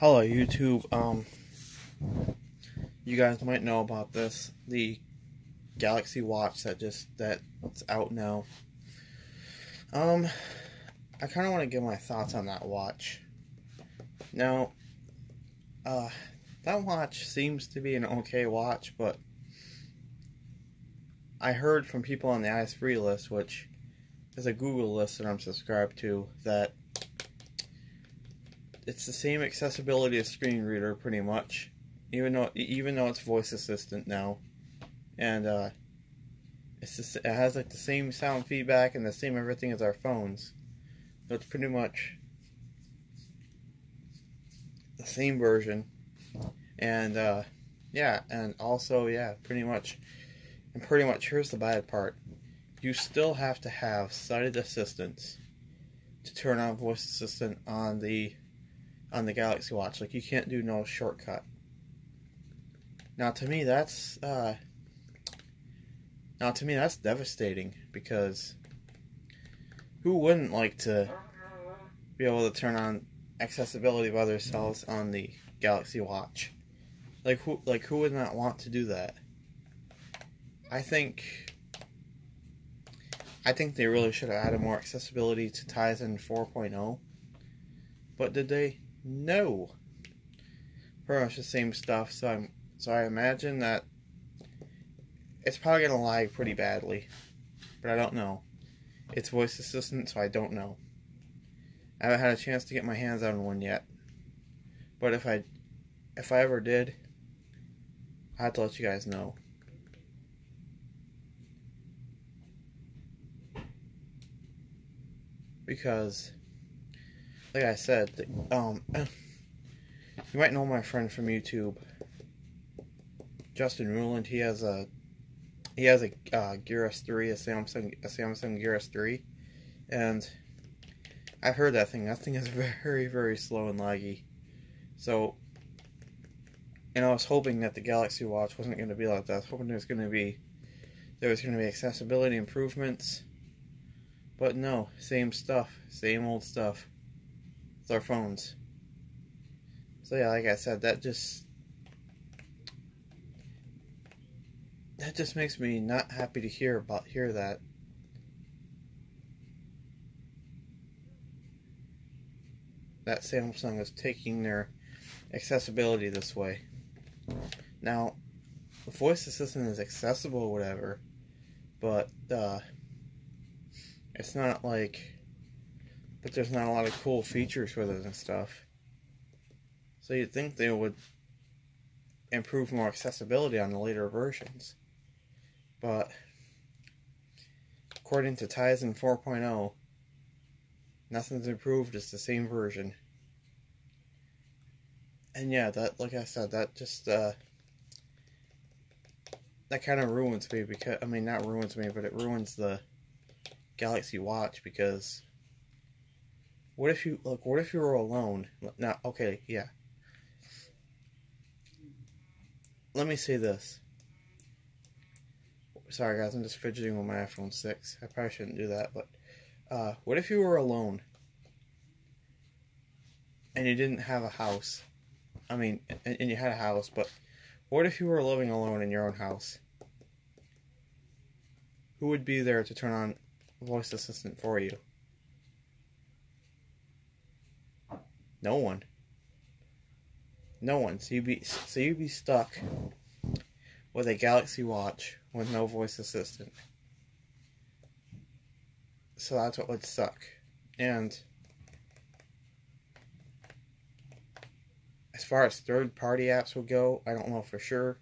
Hello YouTube. Um you guys might know about this. The Galaxy Watch that just that's out now. Um I kind of want to give my thoughts on that watch. Now uh that watch seems to be an okay watch, but I heard from people on the Eyes Free list, which is a Google list that I'm subscribed to, that it's the same accessibility as screen reader pretty much even though even though it's voice assistant now. And uh, it's just, it has like the same sound feedback and the same everything as our phones. So it's pretty much the same version. And uh, yeah and also yeah pretty much and pretty much here's the bad part. You still have to have sighted assistance to turn on voice assistant on the on the Galaxy Watch. Like you can't do no shortcut. Now to me that's uh, now to me that's devastating because who wouldn't like to be able to turn on accessibility other cells on the Galaxy Watch? Like who like who would not want to do that? I think I think they really should have added more accessibility to Tizen 4.0. But did they? No. Pretty much the same stuff. So I'm so I imagine that it's probably gonna lag pretty badly, but I don't know. It's voice assistant, so I don't know. I haven't had a chance to get my hands on one yet, but if I if I ever did, I have to let you guys know. Because like I said, um, you might know my friend from YouTube, Justin Ruland. He has a he has a uh, Gear S3, a Samsung a Samsung Gear S3, and I've heard that thing. That thing is very very slow and laggy. So, and I was hoping that the Galaxy Watch wasn't going to be like that. I was hoping there was going to be there was going to be accessibility improvements. But no, same stuff, same old stuff our phones. So yeah, like I said, that just that just makes me not happy to hear about hear that. That Samsung is taking their accessibility this way. Now, the voice assistant is accessible, whatever, but uh, it's not like but there's not a lot of cool features with it and stuff. So you'd think they would improve more accessibility on the later versions. But according to Tizen 4.0, nothing's improved, it's the same version. And yeah, that like I said, that just uh that kind of ruins me because I mean not ruins me, but it ruins the Galaxy Watch because what if you look? What if you were alone? Now, okay, yeah. Let me say this. Sorry, guys, I'm just fidgeting with my iPhone 6. I probably shouldn't do that, but uh, what if you were alone and you didn't have a house? I mean, and, and you had a house, but what if you were living alone in your own house? Who would be there to turn on voice assistant for you? No one. No one. So you'd be so you'd be stuck with a Galaxy Watch with no voice assistant. So that's what would suck. And as far as third party apps would go, I don't know for sure.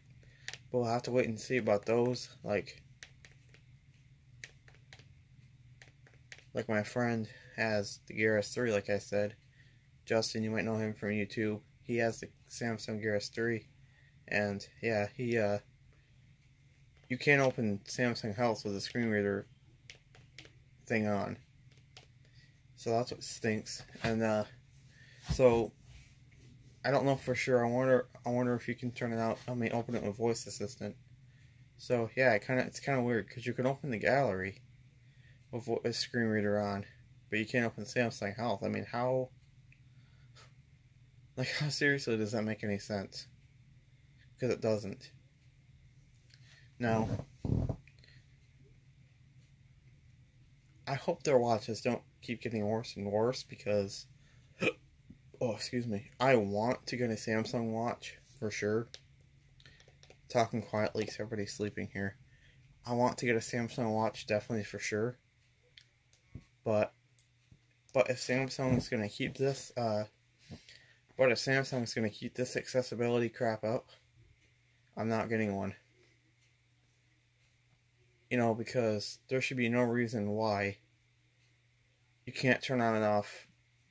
But we'll have to wait and see about those. Like like my friend has the Gear S3, like I said. Justin, you might know him from YouTube. He has the Samsung Gear S3, and yeah, he uh, you can't open Samsung Health with a screen reader thing on. So that's what stinks. And uh, so I don't know for sure. I wonder. I wonder if you can turn it out. I mean, open it with voice assistant. So yeah, it kind of it's kind of weird because you can open the gallery with a screen reader on, but you can't open Samsung Health. I mean, how Like, how seriously does that make any sense? Because it doesn't. Now, I hope their watches don't keep getting worse and worse because, oh, excuse me, I want to get a Samsung watch for sure. Talking quietly because everybody's sleeping here. I want to get a Samsung watch definitely for sure. But, but if Samsung is going to keep this, uh, but if Samsung is going to keep this accessibility crap up, I'm not getting one you know, because there should be no reason why you can't turn on and off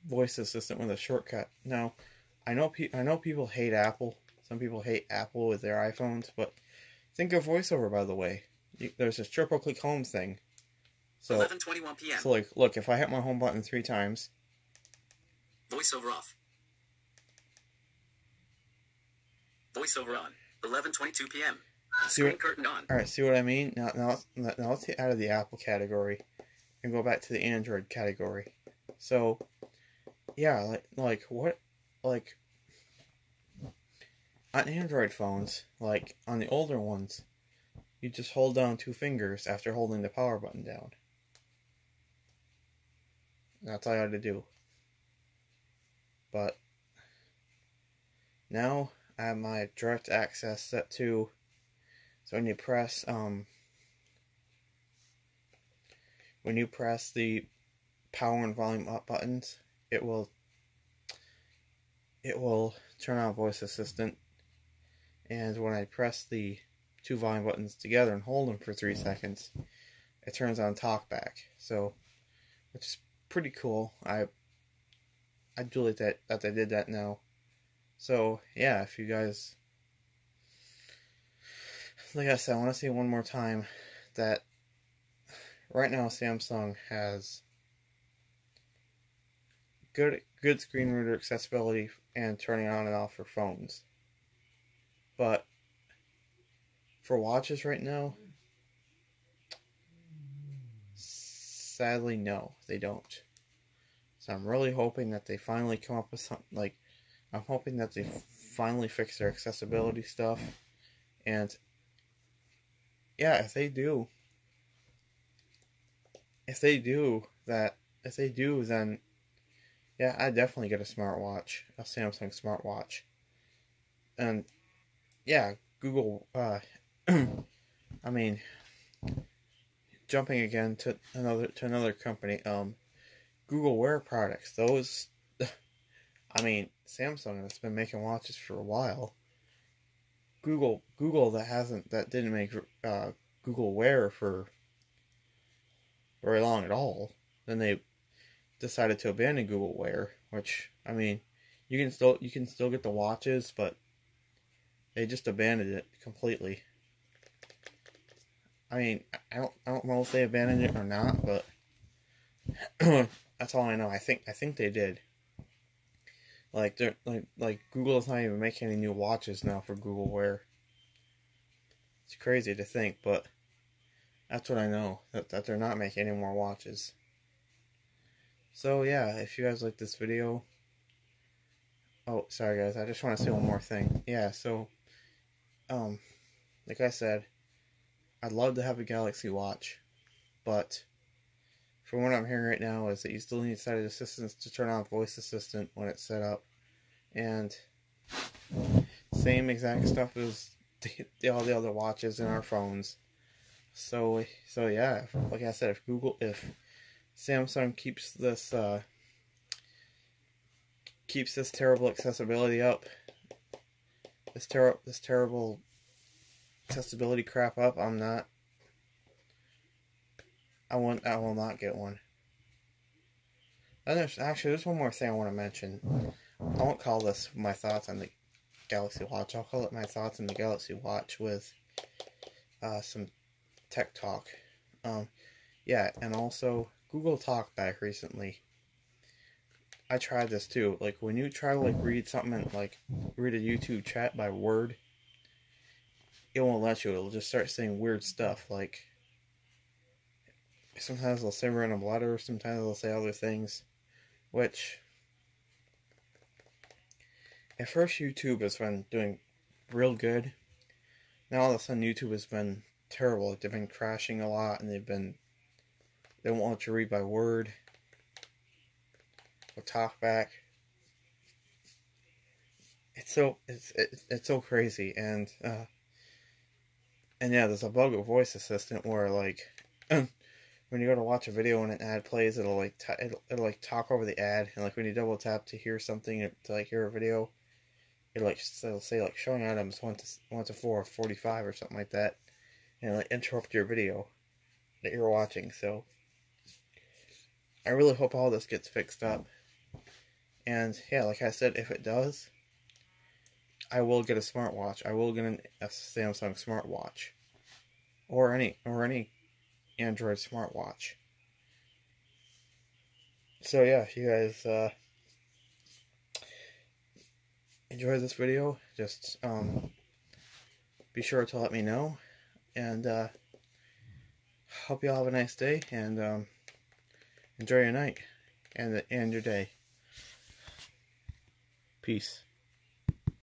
voice assistant with a shortcut. Now, I know pe- I know people hate Apple. Some people hate Apple with their iPhones, but think of VoiceOver by the way. You, there's this triple click home thing. So 11:21 p.m. So like, look, if I hit my home button three times, VoiceOver off. VoiceOver on. 11:22 p.m. See what, curtain on. All right, see what I mean? Now, now, now let's get out of the Apple category and go back to the Android category. So, yeah, like, like what, like, on Android phones, like on the older ones, you just hold down two fingers after holding the power button down. That's all I had to do. But now I have my direct access set to so when you press um, when you press the power and volume up buttons, it will it will turn on voice assistant. And when I press the two volume buttons together and hold them for three seconds, it turns on talkback. So, which is pretty cool. I I do like that that they did that now. So yeah, if you guys like I said, I want to say one more time that right now Samsung has good good screen reader accessibility and turning on and off for phones. But for watches right now, sadly no, they don't. So I'm really hoping that they finally come up with something like I'm hoping that they finally fix their accessibility stuff and yeah, if they do, if they do that, if they do, then yeah, I definitely get a smartwatch, a Samsung smartwatch, and yeah, Google. Uh, I mean, jumping again to another to another company. Um, Google Wear products. Those, I mean, Samsung has been making watches for a while. Google Google that hasn't that didn't make uh, Google Wear for very long at all. Then they decided to abandon Google Wear, which I mean, you can still you can still get the watches, but they just abandoned it completely. I mean, I don't I don't know if they abandoned it or not, but that's all I know. I think I think they did. Like they're like like Google is not even making any new watches now for Google Wear. It's crazy to think, but that's what I know that that they're not making any more watches. So yeah, if you guys like this video, oh sorry guys, I just want to say one more thing. Yeah, so um, like I said, I'd love to have a Galaxy Watch, but from what I'm hearing right now is that you still need sighted assistance to turn on voice assistant when it's set up. And same exact stuff as the, all the other watches in our phones. So so yeah, like I said, if Google if Samsung keeps this uh, keeps this terrible accessibility up, this ter- this terrible accessibility crap up, I'm not I want I will not get one. And there's actually there's one more thing I want to mention. I won't call this my thoughts on the Galaxy Watch. I'll call it my thoughts on the Galaxy Watch with uh, some tech talk. Um, yeah, and also Google Talkback recently. I tried this too. Like when you try to like read something like read a YouTube chat by word, it won't let you. It'll just start saying weird stuff like sometimes they'll say random letters, sometimes they'll say other things, which at first YouTube has been doing real good. Now all of a sudden YouTube has been terrible. They've been crashing a lot, and they've been they won't let you read by word or talk back. It's so it's it, it's so crazy, and uh, and yeah, there's a bug with Voice Assistant where like when you go to watch a video and an ad plays, it'll like t- it'll, it'll like talk over the ad, and like when you double tap to hear something to like hear a video, it'll like it'll say like showing items one to one to four or forty five or something like that, and like interrupt your video that you're watching. So I really hope all this gets fixed up. And yeah, like I said, if it does, I will get a smartwatch. I will get an, a Samsung smartwatch, or any or any Android smartwatch. So yeah, if you guys uh, enjoy this video, just um, be sure to let me know, and uh, hope you all have a nice day and um, enjoy your night and and your day. Peace.